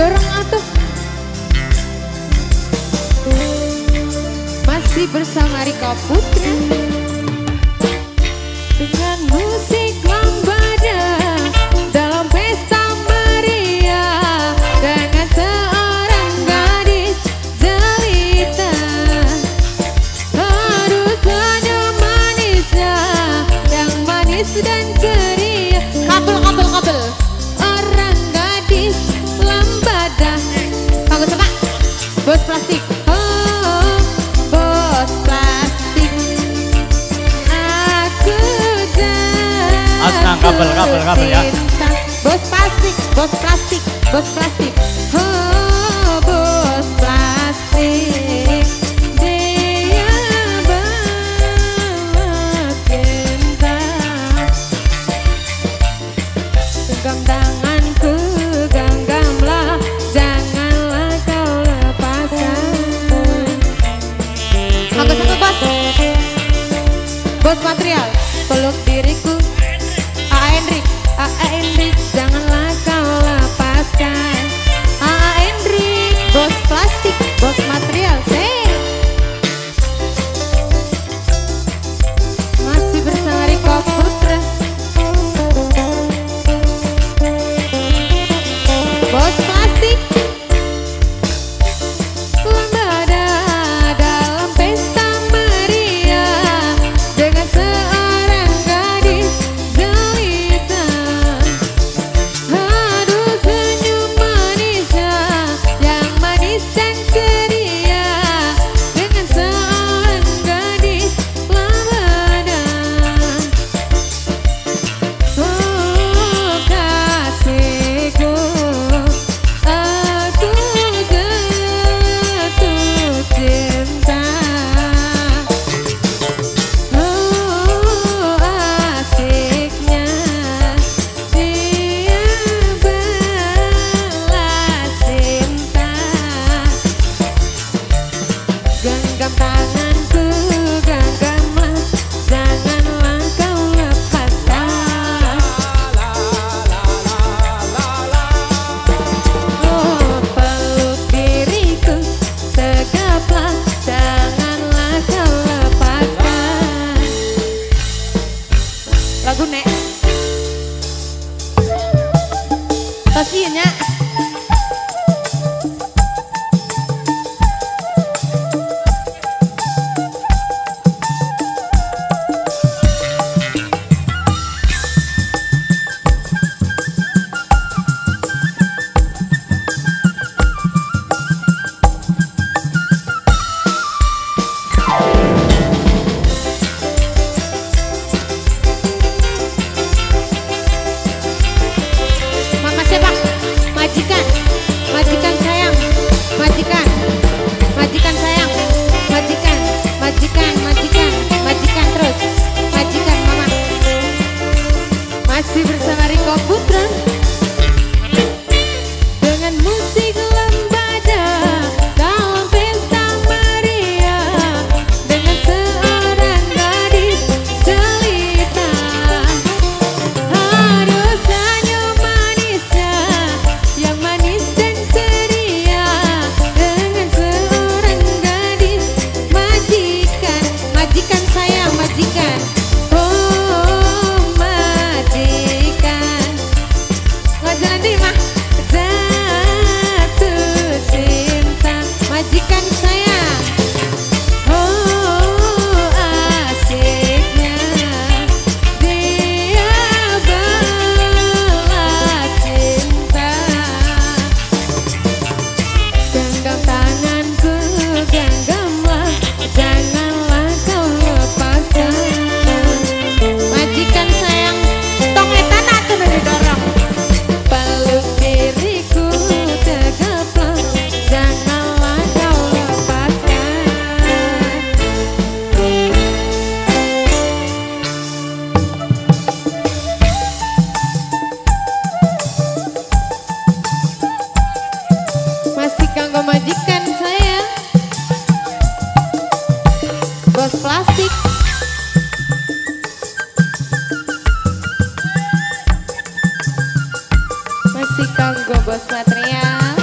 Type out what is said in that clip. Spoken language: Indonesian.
dorong atuh. Masih bersama Riko Putra. Dengan musik lambada dalam pesta Maria. Dengan seorang gadis jelita. Harus hanya manisnya yang manis dan cerita kabel, kabel, kabel ya. Bos plastik, bos plastik, bos plastik. Bos material, peluk diriku. I ain't ที่อ pemajikan saya. Bos plastik. Masih kanggo bos material.